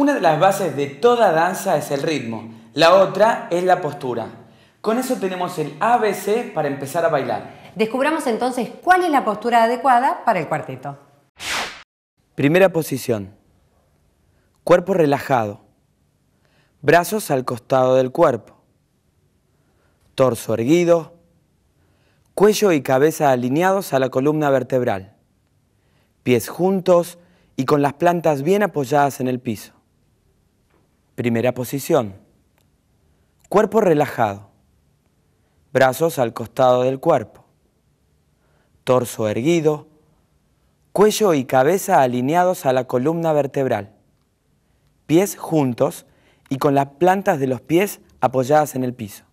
Una de las bases de toda danza es el ritmo, la otra es la postura. Con eso tenemos el ABC para empezar a bailar. Descubramos entonces cuál es la postura adecuada para el cuarteto. Primera posición. Cuerpo relajado. Brazos al costado del cuerpo. Torso erguido. Cuello y cabeza alineados a la columna vertebral. Pies juntos y con las plantas bien apoyadas en el piso. Primera posición. Cuerpo relajado. Brazos al costado del cuerpo. Torso erguido. Cuello y cabeza alineados a la columna vertebral. Pies juntos y con las plantas de los pies apoyadas en el piso.